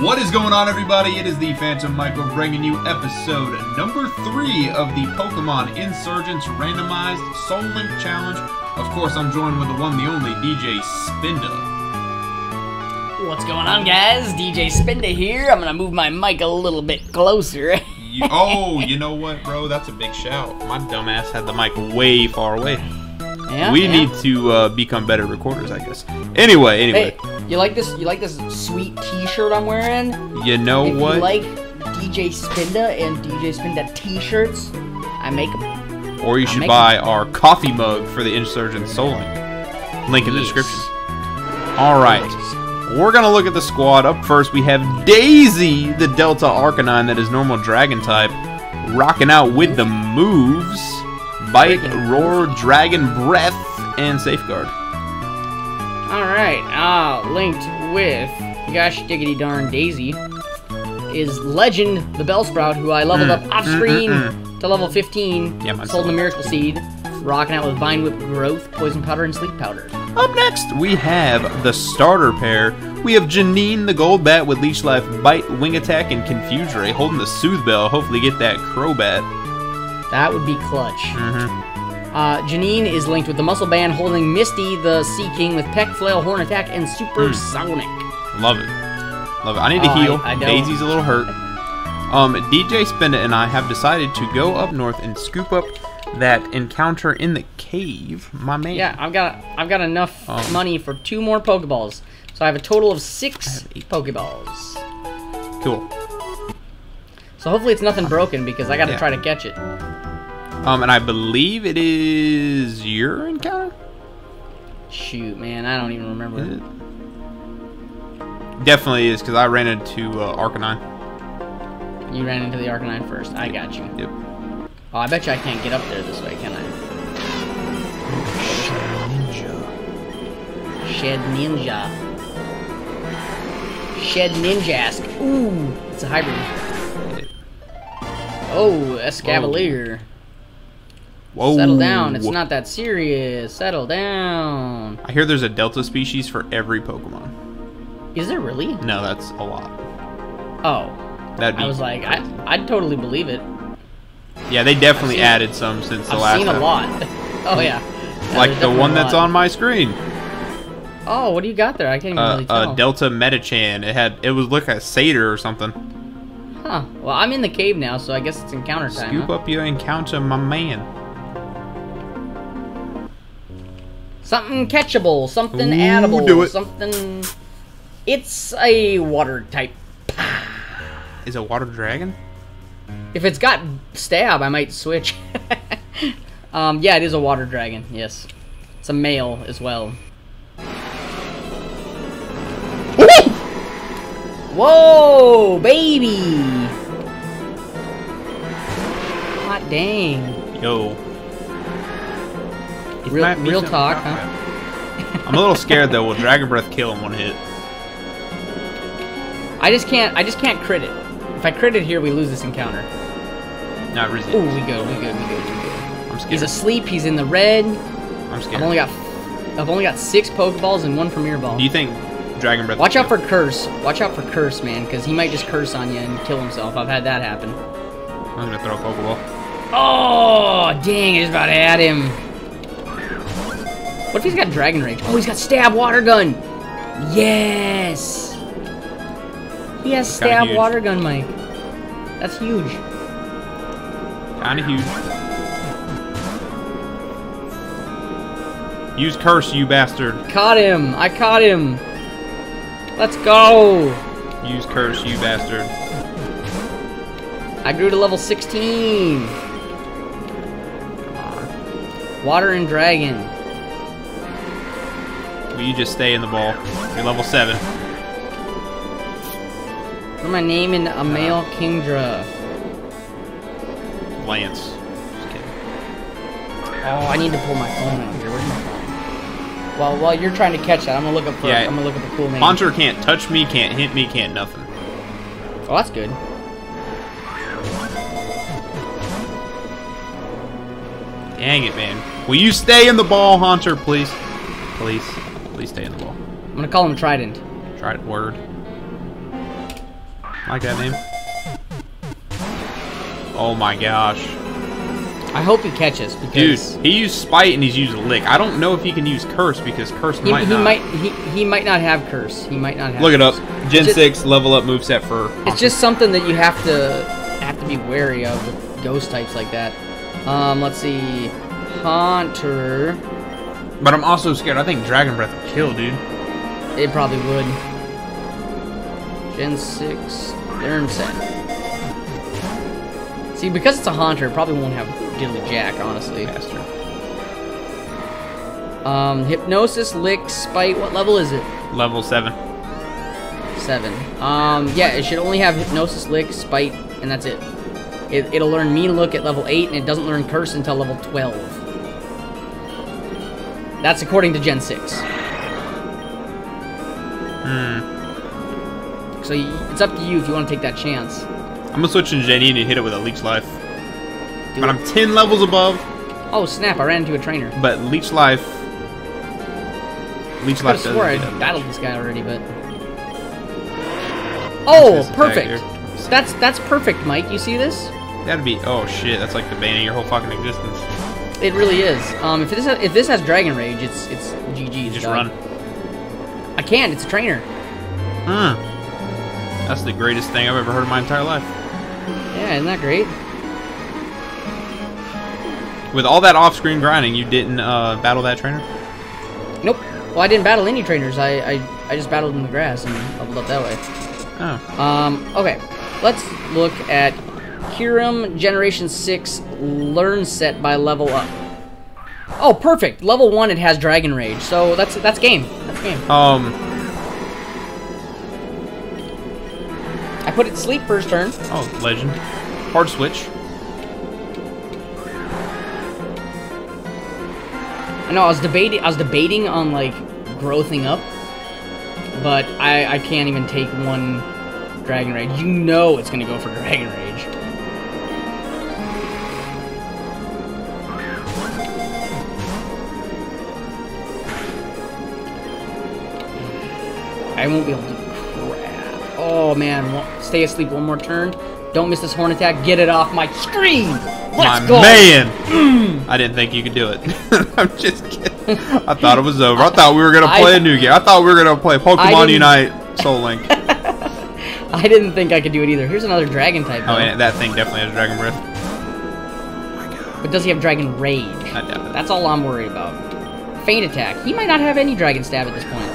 What is going on, everybody? It is the Phantom Michael bringing you episode number three of the Pokemon Insurgence Randomized Soul Link Challenge. Of course, I'm joined with the one, the only DJ Spinda. What's going on, guys? DJ Spinda here. I'm gonna move my mic a little bit closer. You, oh, you know what, bro? That's a big shout. My dumbass had the mic way far away. yeah, we yeah. need to uh, become better recorders, I guess. Anyway, anyway, Hey, you like this? You like this sweet T-shirt I'm wearing? you know if what? you like DJ Spinda and DJ Spinda T-shirts, I make them. or you I'll should buy our coffee mug for the Insurgent Soul Link. Link in the Yes. description. All right. We're gonna look at the squad. Up first, we have Daisy, the Delta Arcanine that is normal Dragon type, rocking out with the moves: Bite, Roar, Dragon Breath, and Safeguard. All right. Ah, linked with gosh diggity darn Daisy is Legend the Bellsprout, who I leveled Mm, up off mm, screen mm, to level 15. Yeah, sold the Miracle Seed, rocking out with Vine Whip Growth, Poison Powder, and Sleep Powder. Up next, we have the starter pair. We have Janine, the Golbat with Leech Life, Bite, Wing Attack, and Confuse Ray, holding the Soothe Bell. Hopefully, get that Crobat. That would be clutch. Mm-hmm. Uh, Janine is linked with the Muscle Band holding Misty, the Seaking, with Peck, Flail, Horn Attack, and Supersonic. Love it. Love it. I need to Oh, I- heal. I don't. Daisy's a little hurt. Um, DJ Spinda and I have decided to go up north and scoop up that encounter in the cave. My man. Yeah, I've got I've got enough Um, money for two more Pokeballs, so I have a total of six. Pokeballs. Cool. So hopefully it's nothing broken because I got to Yeah. try to catch it. Um, and I believe it is your encounter. Shoot, man, I don't even remember. Is it? Definitely is because I ran into uh, Arcanine. You ran into the Arcanine first. I got you. Yep. Oh, I bet you I can't get up there this way, can I? Shed Ninja. Shed Ninja. Shed Ninjask. Ooh, it's a hybrid. Oh, Escavalier. Whoa. Settle down. It's not that serious. Settle down. I hear there's a Delta species for every Pokemon. Is there really? No, that's a lot. Oh, That'd be. I was like, I, I'd totally believe it. yeah, they definitely seen- added some since the I've last seen time. a lot. oh yeah. Yeah, like the one that's on my screen. Oh, what do you got there? I can't even Uh, really tell. uh, Delta Metachan. It had it was like a satyr or something. huh. Well, I'm in the cave now, so I guess it's encounter time. Scoop huh? up your encounter, my man. Something catchable, something Ooh, addable, do it. something. It's a water type. Is it water dragon? If it's got stab, I might switch. um, yeah, it is a water dragon. Yes, it's a male as well. Whoa, baby! Hot dang. Yo. Real- real talk, huh? I'm a little scared though. Will Dragon Breath kill in one hit? I just can't. I just can't crit it. If I crit it here, we lose this encounter. Not resist. Ooh, we go, We go, We good. We good. I'm scared. He's asleep. He's in the red. I'm scared. I've only got. I've only got six Pokeballs and one Premier Ball. Do you think Dragon Breath? Watch out for? Curse. Watch out for Curse, man, because he might just curse on you and kill himself. I've had that happen. I'm gonna throw a Pokeball. Oh, dang! I just about had him. What if he's got Dragon Rage? Oh, he's got Stab Water Gun. Yes. He has Stab. Water Gun, Mike. That's huge. Kinda huge. Use curse, you bastard. Caught him. I caught him. Let's go. Use curse, you bastard. I grew to level 16. Water and Dragon. Will you just stay in the ball? You're level seven. What my name in a male Kingdra? Lance. Just kidding. Oh, I need to pull my phone out here. Where's my phone? Well, while you're trying to catch that, I'm gonna look up for. Yeah. I'm gonna look up the cool name. Haunter can't touch me, can't hit me, can't nothing. Oh, that's good. Dang it, man. Will you stay in the ball, Haunter, please? Please. Please stay in the ball. I'm gonna call him Trident. Trident, it. Word. like that name. Oh my gosh. I hope he catches Dude, because he used Spite and he's used Lick. I don't know if he can use Curse because Curse he, might he not. might he, he might not have curse. He might not have. Look it up. Gen It's ju- 6 level up moveset for. It's just something that you have to have to be wary of with ghost types like that. Um, let's see, Haunter. But I'm also scared. I think Dragon Breath would kill, dude. It probably would. Gen 6, learn set. See, because it's a Haunter, it probably won't have Diddly Jack, honestly. Faster. Um, Hypnosis, Lick, Spite, what level is it? Level 7. 7. Um, yeah, it should only have Hypnosis, Lick, Spite, and that's it. it it'll learn Mean Look at level 8, and it doesn't learn Curse until level 12. That's according to Gen 6. Hmm. So it's up to you if you want to take that chance. I'm gonna switch to Jenny and hit it with a Leech Life. Do But it. I'm 10 levels above. Oh, snap, I ran into a trainer. But Leech Life. Leech I Life I doesn't do that battled this guy already, but... Oh, perfect! That's that's perfect, Mike. You see this? That'd be. Oh shit, that's like the bane of your whole fucking existence. It really is. Um, if this has, if this has Dragon Rage, it's it's GG. You just run. I can't. It's a trainer. Hmm. That's the greatest thing I've ever heard in my entire life. Yeah, isn't that great? With all that off-screen grinding, you didn't uh, battle that trainer? Nope. Well, I didn't battle any trainers. I I, I just battled in the grass and leveled up that way. Oh. Um, okay. Let's look at Kirim Generation 6 Learn Set by level up. Oh, perfect. Level 1 it has Dragon Rage. So that's that's game. That's game. Um. I put it to sleep first turn. Oh, legend. Hard switch. I know I was debating I was debating on like growthing up, but I I can't even take one Dragon Rage. You know it's gonna go for Dragon Rage. I won't be able to do crap. Oh man, stay asleep one more turn. Don't miss this horn attack. Get it off my screen. Let's my go. man! Mm. I didn't think you could do it. I'm just kidding. I thought it was over. I thought we were gonna play a new game. I thought we were gonna play Pokemon Unite Soul Link. I didn't think I could do it either. Here's another dragon type. Oh, though. and that thing definitely has Dragon Breath. But does he have Dragon Rage? I doubt it. That's all I'm worried about. Feint attack. He might not have any Dragon Stab at this point.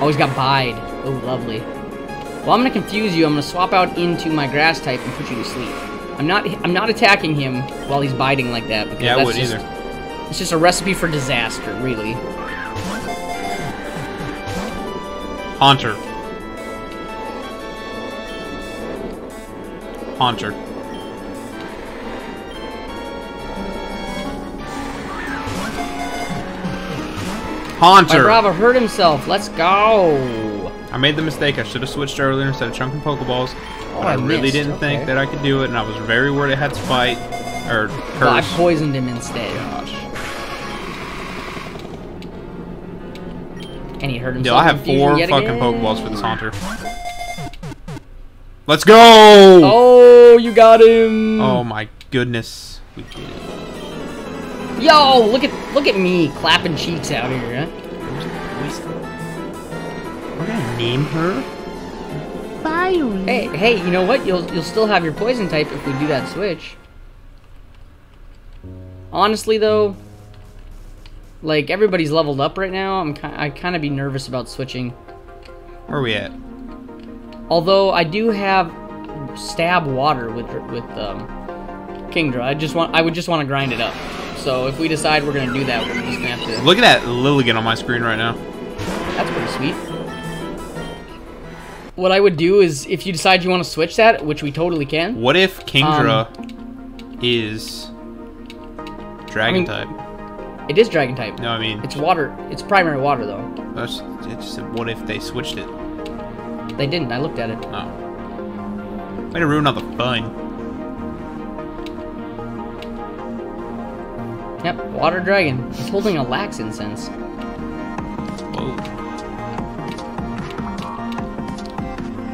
Oh, he's got Bide. Oh, lovely. Well, I'm gonna confuse you. I'm gonna swap out into my Grass type and put you to sleep. I'm not. I'm not attacking him while he's biting like that because Yeah, I would just, either. It's just a recipe for disaster, really. Haunter. Haunter. My Haunter. Bravo hurt himself. Let's go. I made the mistake. I should have switched earlier instead of chunking Pokeballs. Oh, I, I really didn't Okay. think that I could do it, and I was very worried it had to fight or Well, I poisoned him instead. Gosh. And he hurt himself. Yo, I have four fucking again. Pokeballs for this Haunter. Let's go! Oh, you got him. Oh my goodness. We did it. Yo, look at look at me clapping cheeks out here. Huh? We're gonna name her Hey, hey, you know what? You'll you'll still have your poison type if we do that switch. Honestly, though, like everybody's leveled up right now. I'm ki- I kind of be nervous about switching. Where are we at? Although I do have stab water with with um, Kingdra. I just want I would just want to grind it up. So if we decide we're gonna do that, we're just gonna have to. Look at that Lilligant on my screen right now. That's pretty sweet. What I would do is, if you decide you want to switch that, which we totally can, What if Kingdra Um, is Dragon mean- type? it is Dragon type. No, I mean, It's water. It's primary water though. that's, it just said, what if they switched it? They didn't. I looked at it. Oh. Way to ruin all the fun. Yep, water dragon. He's holding a lax incense. Whoa.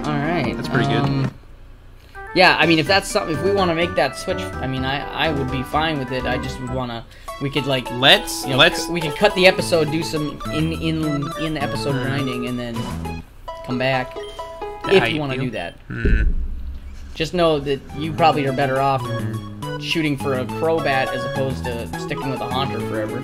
All right. That's pretty good. um, Yeah, I mean, if that's something, if we want to make that switch, I mean, I I would be fine with it. I just would want to. We could like, Let's you know, let's we could cut the episode, do some in in in the episode grinding, and then come back if you want to do that. Hmm. Just know that you probably are better off shooting for a Crobat as opposed to sticking with a Haunter forever.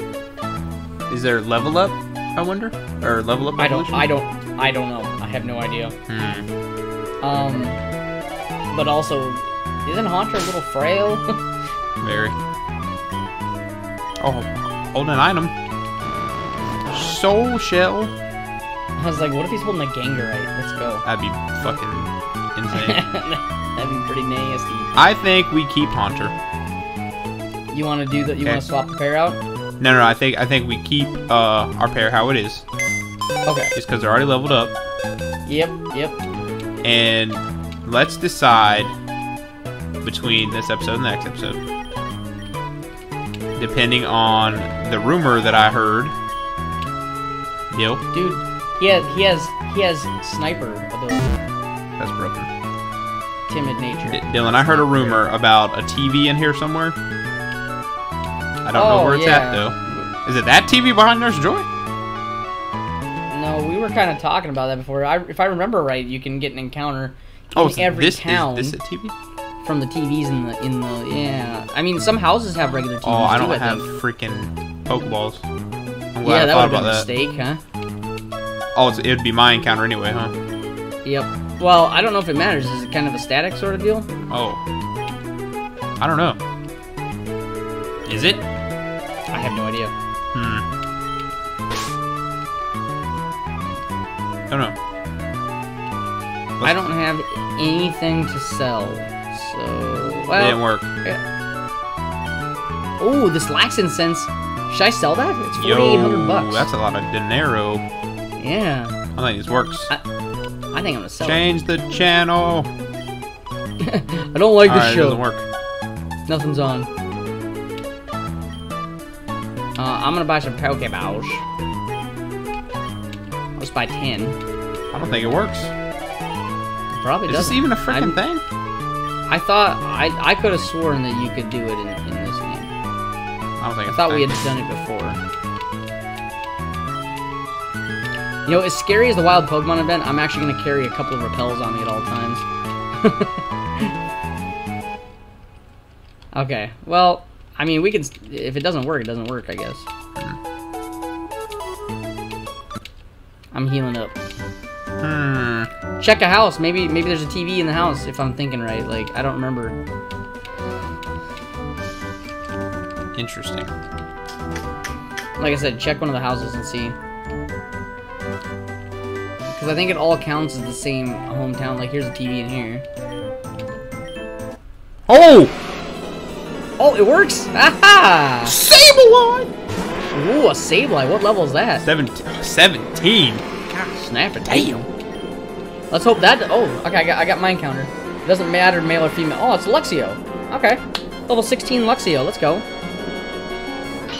Is there level up? I wonder, or level up? Evolution? I don't. I don't, I don't know. I have no idea. Hmm. Um, but also, isn't Haunter a little frail? Very. Oh, hold an item. Soul shell. I was like, what if he's holding a Gengarite? Let's go. That'd be fucking That'd be pretty nasty. I think we keep Haunter. You want to do that? You Okay. want to swap the pair out? No, no, I think I think we keep uh, our pair how it is, Okay. just because they're already leveled up. Yep. Yep. And let's decide between this episode and the next episode, depending on the rumor that I heard. Yo, Dude, he has he has he has sniper ability. that's broken. Timid nature. D- Dylan, I heard a rumor about a TV in here somewhere. I don't know Oh, where it's yeah. at though. Is it that TV behind Nurse Joy? No, we were kind of talking about that before. I, if I remember right, you can get an encounter Oh, in so every this town is this a TV? from the TVs in the in the yeah. I mean, some houses have regular TVs Oh, I don't I have think. freaking Pokeballs. I'm glad Yeah, I that thought would about have been a that. mistake, huh? Oh, it'd be my encounter anyway, huh? Yep. Well, I don't know if it matters. Is it kind of a static sort of deal? Oh. I don't know. Is it? I have no idea. Hmm. Don't know. I don't have anything to sell, so it didn't work. Yeah. Oh, this lax incense. Should I sell that? It's forty eight Yo, hundred bucks. that's a lot of dinero. yeah. I think this works. I think I'm gonna sell Change the channel. I don't like Alright, this it doesn't show. work. Nothing's on. Uh, I'm gonna buy some Pokeballs. I'll just buy ten. I don't think it works. Probably Is this doesn't. even a freaking thing? I thought I I could have sworn that you could do it in, in this game. I don't think I thought we had done it before. You know, as scary as the wild Pokemon event, I'm actually gonna carry a couple of repels on me at all times. okay, well, I mean, we can. If it doesn't work, it doesn't work. I guess. I'm healing up. Hmm. Check a house. Maybe maybe there's a TV in the house. If I'm thinking right, like I don't remember. Interesting. Like I said, check one of the houses and see. Because I think it all counts as the same hometown. Like, here's a TV in here. Oh! Oh, it works! Aha! Sableye! Ooh, a Sableye. What level is that? 17. 17. Snap it. Damn. Let's hope that. Oh, okay. I got, I got mine counter. It doesn't matter male or female. Oh, it's Luxio. Okay. Level 16 Luxio. Let's go.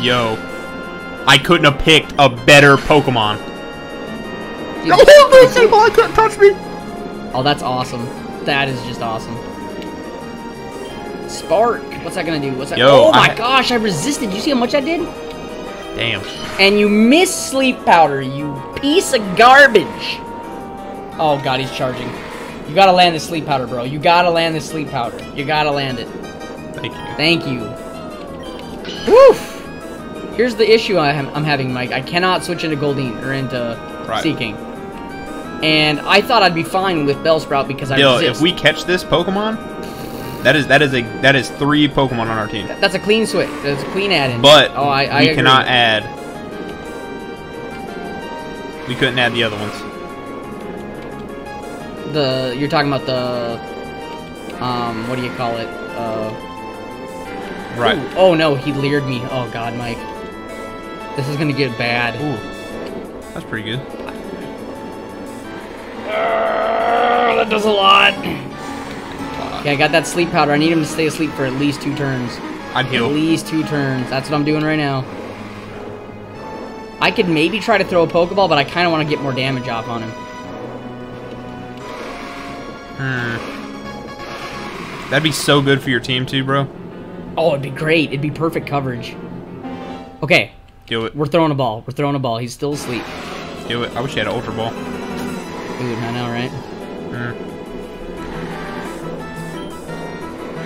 Yo. I couldn't have picked a better Pokemon. Dude, Sableye couldn't touch me! Oh, that's awesome. That is just awesome. Spark. What's that gonna do? What's that? Yo, oh my I- gosh, I resisted. You see how much I did? Damn. And you missed sleep powder, you piece of garbage. Oh god, he's charging. You gotta land the sleep powder, bro. You gotta land the sleep powder. You gotta land it. Thank you. Thank you. Woof. Here's the issue I am, I'm having, Mike. I cannot switch into Goldeen or into Right. Seaking. And I thought I'd be fine with Bellsprout because I Yo, resist. if we catch this Pokemon, that is that is a that is three Pokemon on our team. That's a clean switch. That's a clean add-in. But oh, I, I we agree. cannot add. We couldn't add the other ones. the. You're talking about the. Um, what do you call it? Uh. Right. ooh, oh no, he leered me. Oh god, Mike. This is gonna get bad. Ooh. That's pretty good. That does a lot. Okay, I got that sleep powder. I need him to stay asleep for at least two turns. I'd At least two turns. That's what I'm doing right now. I could maybe try to throw a Pokeball, but I kind of want to get more damage off on him. Hmm. That'd be so good for your team too, bro. Oh, it'd be great. It'd be perfect coverage. Okay, Do it. we're throwing a ball. We're throwing a ball. He's still asleep. Do it. I wish you had an ultra ball. Dude, I know, right? Hmm.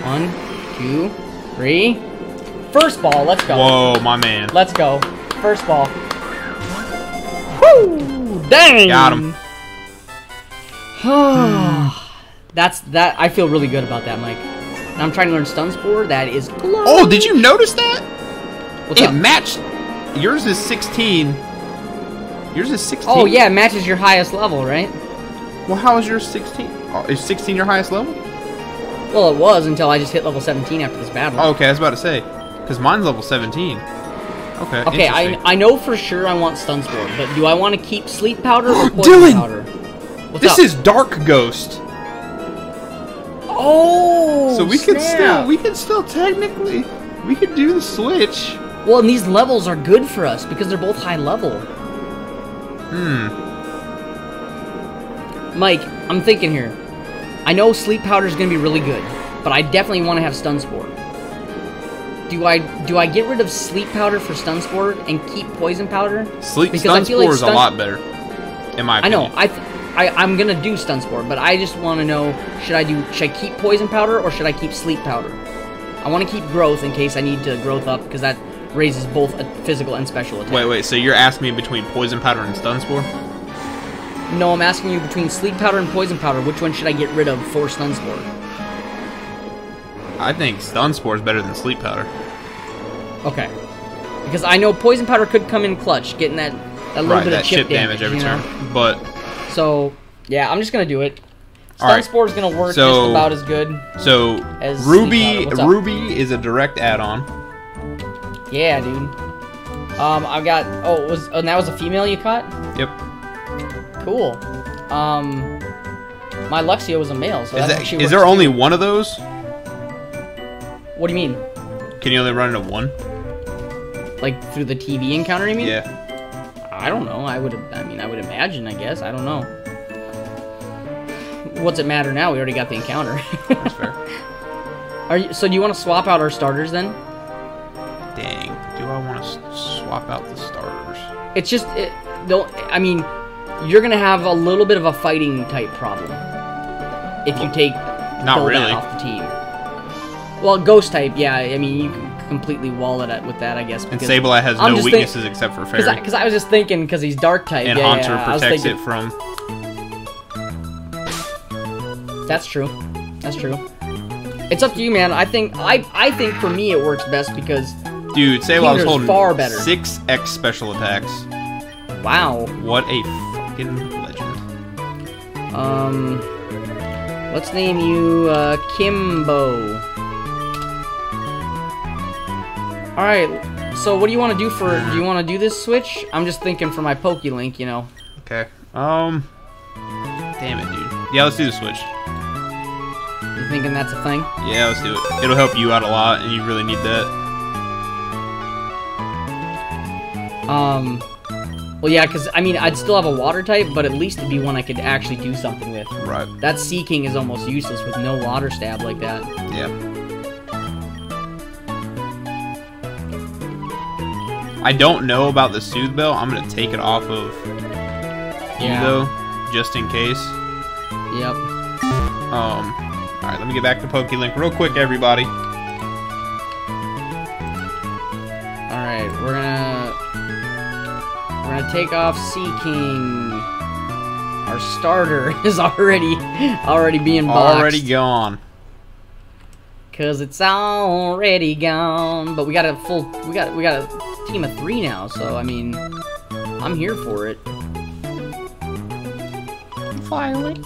One, two, three. First ball. Let's go. Whoa, my man. Let's go. First ball. Woo! Dang! Got him. That's that. I feel really good about that, Mike. And I'm trying to learn stun spore. That is close. Oh, did you notice that? What's it up? matched. Yours is 16. Yours is 16. Oh yeah, it matches your highest level, right? Well, how is your 16? Oh, is 16 your highest level? Well, it was until I just hit level 17 after this battle. Oh, okay, I was about to say. Because mine's level 17. Okay. Okay, I. I know for sure I want stun spore, but do I want to keep sleep powder or poison Dylan! powder? What's This up? is Dark Ghost. oh. so we snap. still, we could still technically, we could do the switch. Well, and these levels are good for us because they're both high level. Hmm. Mike, I'm thinking here. I know sleep powder is gonna be really good, but I definitely want to have stun spore. Do I do I get rid of sleep powder for stun spore and keep poison powder? Sleep Because Stun I feel Spore like is a lot better. In my I opinion. know. I, th- I I'm gonna do stun spore, but I just want to know should I do should I keep poison powder or should I keep sleep powder? I want to keep growth in case I need to growth up because that raises both a physical and special attack. Wait, wait, so you're asking me between Poison Powder and Stun Spore? No, I'm asking you between sleep powder and poison powder, which one should I get rid of for stun spore? I think Stun Spore is better than Sleep Powder. Okay. Because I know poison powder could come in clutch, getting that, that little Right, bit that of chip, chip damage every you know? turn. But, So, yeah, I'm just gonna do it. Stun Alright, spore is gonna work so- just about as good. so, As Ruby, Powder, what's up? Ruby is a direct add-on. Yeah, dude. Um, I've got. Oh, was oh, and that was a female you caught? Yep. Cool. Um, my Luxio was a male, so Is, that is there only too. one of those? What do you mean? Can you only run into one? Like through the TV encounter? You mean? Yeah. I don't know. I would. I mean, I would imagine. I guess. I don't know. What's it matter now? We already got the encounter. That's fair. Are you? So do you want to swap out our starters then? Dang. Do I want to swap out the starters? It's just. It, don't. I mean, you're gonna have a little bit of a fighting type problem if you take Not really. off the team. Well, ghost type, yeah. I mean, you can completely wall it at, with that, I guess. And because- Sableye has I'm no just think- weaknesses except for Because Fairy. I, 'cause I was just thinking, because he's dark type. and yeah, Haunter yeah, protects thinking- it from... That's true. That's true. It's up to you, man. I think I I think for me it works best because Dude, Sableye was holding far better. 6x special attacks. wow. What a fucking legend. Um, let's name you uh, Kimbo. All right. So what do you want to do for? Do you want to do this switch? I'm just thinking for my Pokélink, you know. Okay. Um... Damn it, dude. Yeah, let's do the switch. You thinking that's a thing? Yeah, let's do it. It'll help you out a lot, and you really need that. Um. Well, yeah, because I mean, I'd still have a water type, but at least it'd be one I could actually do something with. Right. That Seaking is almost useless with no water stab like that. Yeah. I don't know about the Soothe Bell. I'm gonna take it off of you Yeah. though, just in case. Yep. Um, all right, let me get back to PokeLink real quick, everybody. We're gonna take off Seaking. Our starter is already already being boxed. Already gone. Cause it's already gone. But we got a full we got we got a team of three now, so I mean I'm here for it. Violet.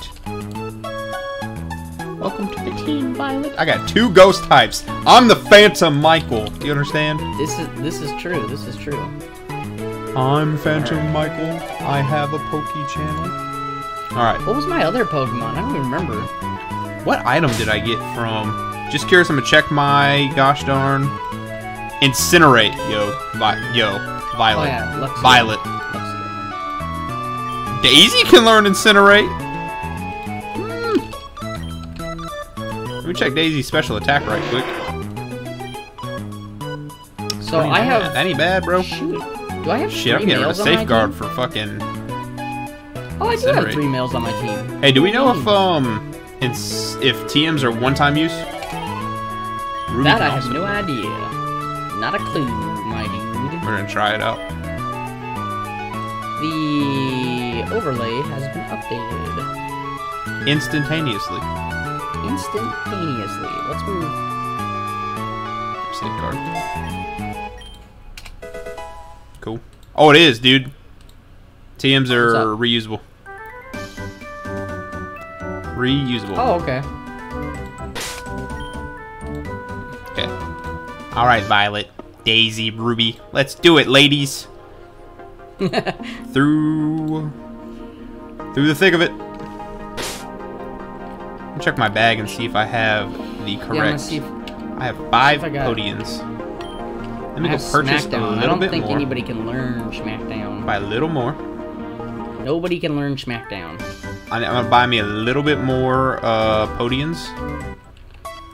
Welcome to the team, Violet. I got two ghost types. I'm the Phantom Michael. Do you understand? This is this is true. This is true. I'm Phantom Michael. I have a Poke channel. All right. What was my other Pokemon? I don't even remember. What item did I get from? Just curious. I'm gonna check my gosh darn incinerate, yo, Vi- yo, Violet, Oh yeah, Luxio. Violet. Luxio. Daisy can learn incinerate. Hmm. Let me check Daisy's special attack right quick. So I have. That ain't bad, bro. Shoot. Do I have Shit, I'm getting rid of males on safeguard for fucking. Oh, I do have three males on my team. Hey, do we know if um, it's, if TMs are one-time use? Ruby That I have no idea. Not a clue, my dude. We're gonna try it out. The overlay has been updated Instantaneously. instantaneously. Let's move. Safeguard. Cool. Oh, it is, dude. TMs are reusable. Reusable. Oh, okay. Okay. All right, Violet, Daisy, Ruby. Let's do it, ladies. through, through the thick of it. Check my bag and see if I have the Yeah, correct. see if I have five I podiums. Let me I go have purchase SmackDown. I don't think more. anybody can learn SmackDown. Buy a little more. Nobody can learn SmackDown. I- I'm gonna buy me a little bit more uh, podiums.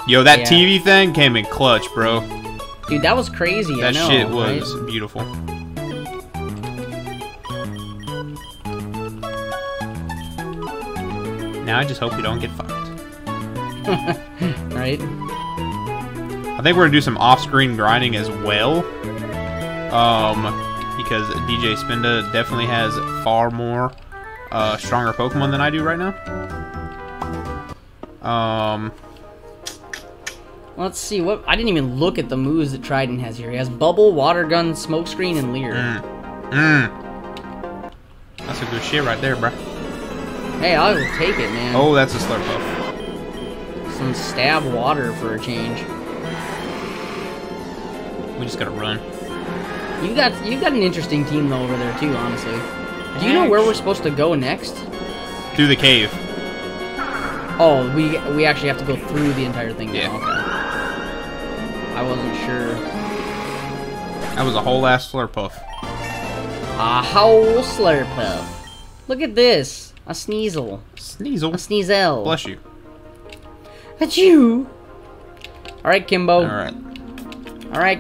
Yo, that Yeah. TV thing came in clutch, bro. Dude, that was crazy. I That know, shit right? was beautiful. Now I just hope we don't get fucked. right. I think we're gonna do some off-screen grinding as well. Um, because DJ Spinda definitely has far more uh, stronger Pokemon than I do right now. Um, Let's see what I didn't even look at the moves that Trident has here. He has Bubble, Water Gun, Smokescreen, and Leer. mm, mm. That's a good shit right there, bro. Hey, I'll take it, man. Oh, that's a Slurpuff. Some stab water for a change. We just gotta run. You got you got an interesting team though over there too, honestly. Do you know where we're supposed to go next? Through the cave. Oh, we we actually have to go through the entire thing now. Yeah. Okay. I wasn't sure. That was a whole ass Slurpuff. A whole Slurpuff. Look at this. A Sneasel. A Sneasel. Sneasel. Bless you. That's you. All right, Kimbo. All right,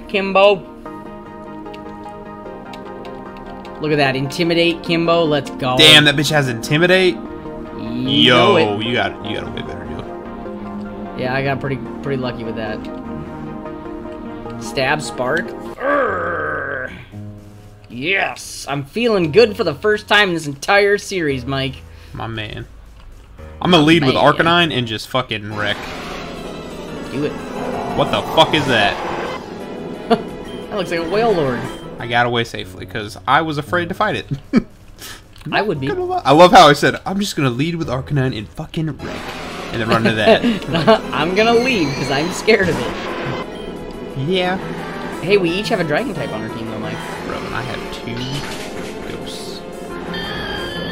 Kimbo. Look at that. Intimidate, Kimbo. Let's go. Damn, that bitch has Intimidate? You Yo, you got you got a way better deal. Yeah, I got pretty pretty lucky with that. Stab Spark. Urgh. Yes, I'm feeling good for the first time in this entire series, Mike. My man. I'm gonna lead with Arcanine and just fucking wreck. Do it. What the fuck is that? That looks like a Wailord. I got away safely because I was afraid to fight it. I would be. I love how I said I'm just gonna lead with Arcanine and fucking wreck, and then run to that. I'm gonna leave because I'm scared of it. yeah, Hey, we each have a dragon type on our team though, Mike. bro. And I have two ghosts.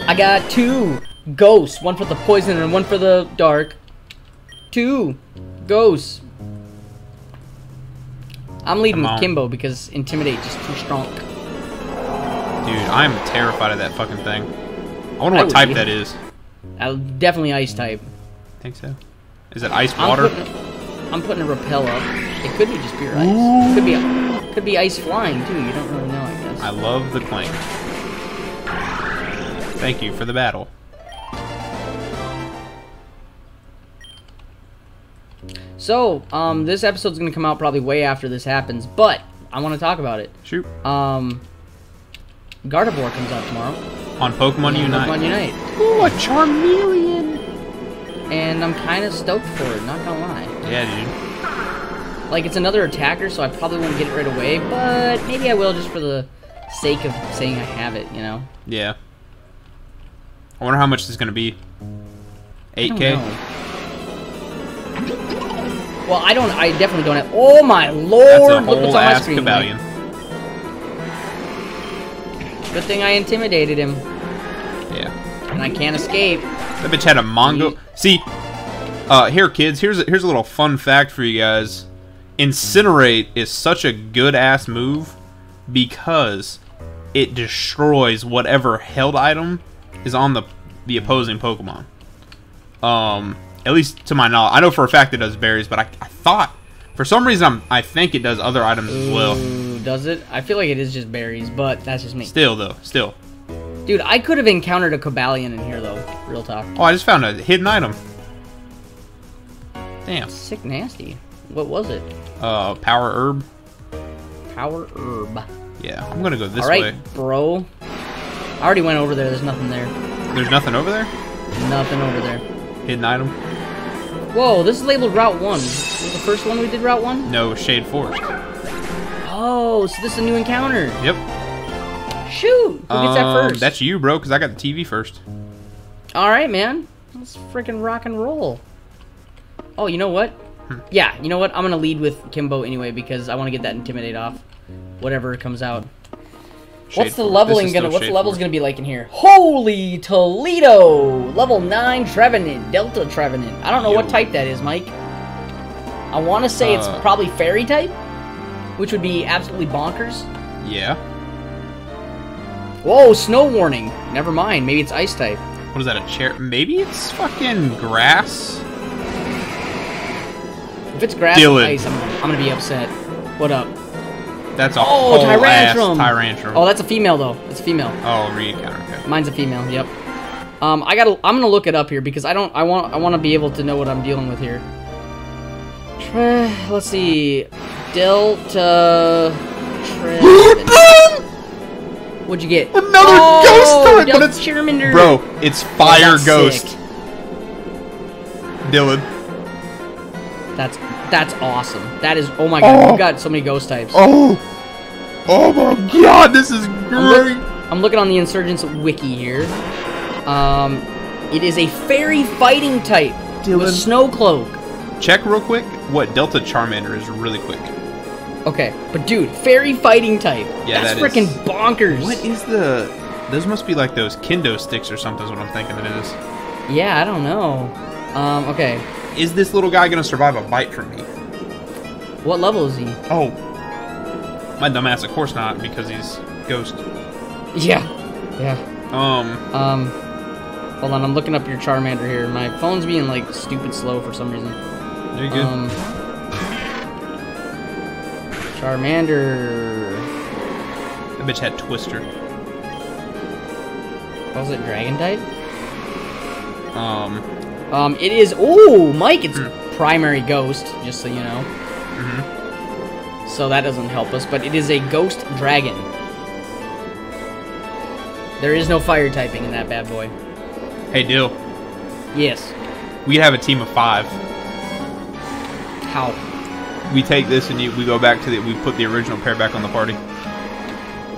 I got two ghosts. One for the poison and one for the dark. Two ghosts. I'm leading with. Kimbo because Intimidate just too strong. Dude, I'm terrified of that fucking thing. I wonder what would type be. that is. I'll definitely ice type. Think so? Is it ice I'm water? Putting, I'm putting a repel up. It could be just pure ice. Could be could be ice flying too. You don't really know, I guess. I love the clank. Thank you for the battle. So, um, this episode's gonna come out probably way after this happens, but I want to talk about it. Shoot. Um, Gardevoir comes out tomorrow. On Pokemon Unite. Pokemon Unite. Ooh, a Charmeleon! and I'm kind of stoked for it. Not gonna lie. Yeah, dude. Like it's another attacker, so I probably won't get it right away, but maybe I will just for the sake of saying I have it. You know. Yeah. I wonder how much this is gonna be. I don't 8K? Well, I don't. I definitely don't have. Oh my lord! Look what's on my screen. Cobalion. Good thing I intimidated him, Yeah. and I can't escape. That bitch had a Mongo. See, uh, here, kids. Here's a, here's a little fun fact for you guys. Incinerate is such a good ass move because it destroys whatever held item is on the the opposing Pokemon. Um, At least to my knowledge. I know for a fact it does berries, but I, I thought, for some reason, I'm, I think it does other items as well. Does it? I feel like it is just berries, but that's just me. Still, though, still. Dude, I could have encountered a Cobalion in here, though. Real talk. Oh, I just found a hidden item. Damn. Sick nasty. What was it? Uh, power herb. Power herb. Yeah, I'm gonna go this All right, way. bro. I already went over there. There's nothing there. There's nothing over there? Nothing over there. Hidden item? Whoa, this is labeled Route 1. Was the first one we did Route 1? No, Shade Forest. Oh, so this is a new encounter. Yep. Shoot! Who gets that Um, first? That's you, bro, because I got the TV first. Alright, man. Let's freaking rock and roll. Oh, you know what? Hmm. Yeah, you know what? I'm gonna lead with Kimbo anyway because I want to get that Intimidate off. Whatever comes out. What's the leveling gonna? What's the levels gonna be like in here? Holy Toledo! Level nine Trevenant, Delta Trevenant. I don't know what type that is, Mike. I want to say it's Uh. probably Fairy type, which would be absolutely bonkers. Yeah. Whoa, Snow Warning. Never mind. Maybe it's Ice type. What is that, a chair? Maybe it's fucking grass? If it's grass Dylan. and ice, I'm, I'm gonna be upset. What up? That's a Oh, whole ass Tyrantrum. Tyrantrum. Oh, that's a female though. It's a female. Oh, re-encounter, okay. Mine's a female. Yep. Um, I gotta. I'm gonna look it up here because I don't. I want. I want to be able to know what I'm dealing with here. Tre- let's see. Delta. Tre- What'd you get? Another oh, ghost type, but Delta it's- Charmander. Bro, it's Fire that's Ghost. sick. Dylan. That's that's awesome. That is. Oh my god, Oh. you've got so many ghost types. Oh! Oh my god, this is I'm, look- great! I'm looking on the Insurgence wiki here. Um, it is a fairy fighting type Dylan. with snow cloak. Check real quick what Delta Charmander is really quick. Okay, but dude, fairy fighting type. Yeah, that's that freaking is- bonkers. What is the... Those must be like those kendo sticks or something is what I'm thinking it is. Yeah, I don't know. Um, okay. Is this little guy gonna survive a bite from me? What level is he? Oh. My dumbass, of course not, because he's ghost. Yeah. Yeah. Um, Um, hold on, I'm looking up your Charmander here. My phone's being like stupid slow for some reason. There you good? Um, Charmander. that bitch had Twister. What was it? Dragon type? Um, Um, it is. Oh, Mike, it's Hmm. primary ghost, just so you know. mhm. So that doesn't help us, but it is a ghost dragon. There is no fire typing in that bad boy. Hey, Dill. Yes. We have a team of five. How? We take this and you, we go back to the... We put the original pair back on the party.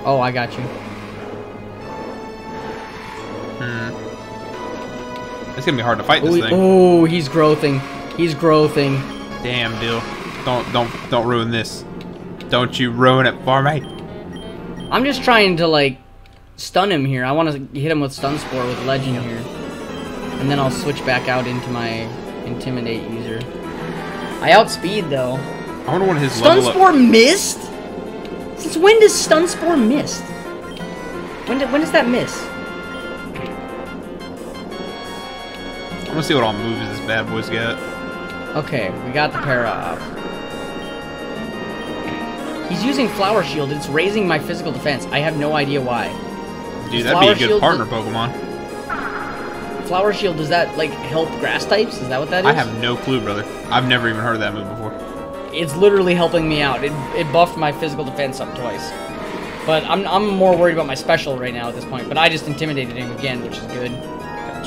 Oh, I got you. Hmm. It's gonna be hard to fight this Oh, he- thing. oh, he's growthing. He's growthing. Damn, Dill. Don't, don't, don't ruin this. Don't you ruin it for me. I'm just trying to like stun him here. I want to hit him with stun spore with legend here, and then I'll switch back out into my intimidate user. I outspeed though. I wonder what his Stun level spore missed. Since when does stun spore miss? When did, when does that miss? Wanna see what all moves this bad boy's got. Okay, we got the para off. He's using Flower Shield. It's raising my physical defense. I have no idea why. Dude, that'd be a good partner Pokemon. Flower Shield, does that, like, help grass types? Is that what that is? I have no clue, brother. I've never even heard of that move before. It's literally helping me out. It, it buffed my physical defense up twice. But I'm, I'm more worried about my special right now at this point. But I just intimidated him again, which is good.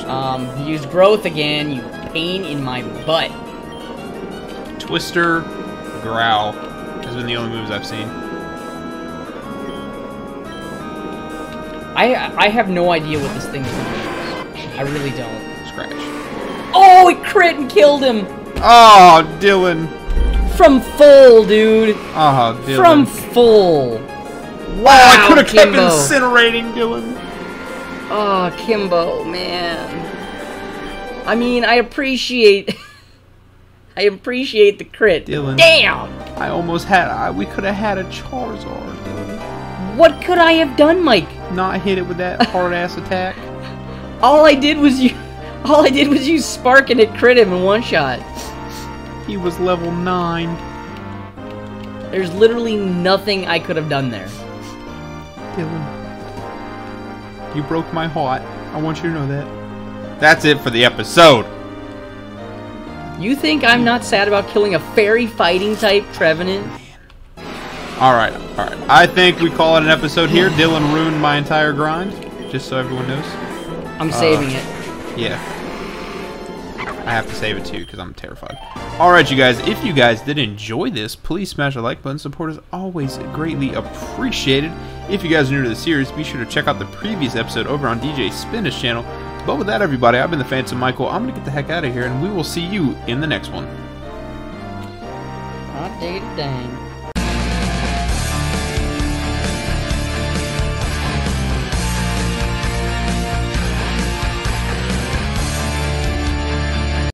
Um, he used growth again, you pain in my butt. Twister, Growl has been the only moves I've seen. I I have no idea what this thing is going to use. I really don't. Scratch. Oh, it crit and killed him! Oh, Dylan. From full, dude. Oh, Dylan. From full. oh, Wow, I could have kept incinerating Dylan. Oh, Kimbo, man. I mean, I appreciate. I appreciate the crit. Dylan. Damn! I almost had. I, we could have had a Charizard, Dylan. What could I have done, Mike? Not hit it with that hard ass attack. All I did was you. All I did was use Spark and it crit him in one shot. He was level 9. There's literally nothing I could have done there. Dylan. You broke my heart. I want you to know that. That's it for the episode. You think I'm not sad about killing a fairy fighting type Trevenant? Alright, alright. I think we call it an episode here. Dylan ruined my entire grind, just so everyone knows. I'm saving uh, it. Yeah. I have to save it too because I'm terrified. Alright, you guys, if you guys did enjoy this, please smash the like button. Support is always greatly appreciated. If you guys are new to the series, be sure to check out the previous episode over on DJ Spinda's channel. But with that, everybody, I've been the Phantom Michael. I'm going to get the heck out of here, and we will see you in the next one. Hot dang.